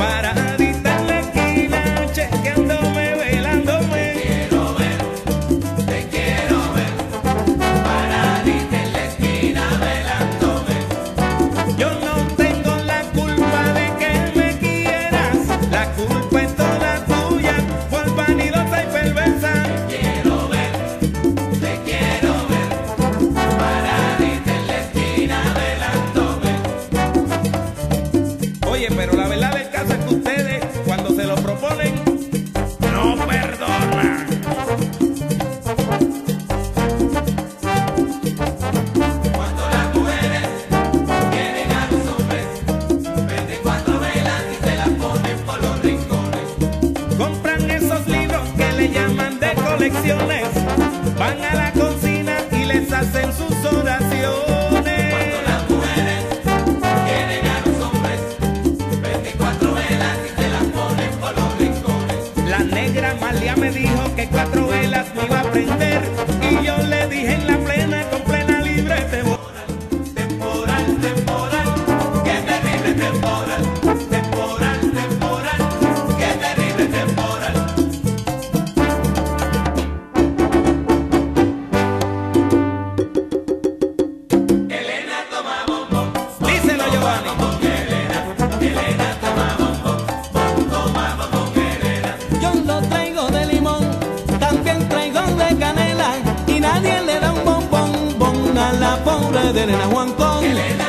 Paradita en la esquina, chequeándome, velándome, te quiero ver, te quiero ver. Paradita en la esquina, velándome. Yo no tengo la culpa de que me quieras, la cul. Pero la verdad del caso es que ustedes, cuando se lo proponen, no perdonan. Cuando las mujeres quieren a los hombres, venden cuatro velas y se las ponen por los rincones. Compran esos libros que le llaman de colecciones. Van a Malia me dijo que cuatro velas me iba a prender. Y yo le dije en la plena, con plena libre te voy. Temporal, temporal, qué terrible temporal. Temporal, le den en.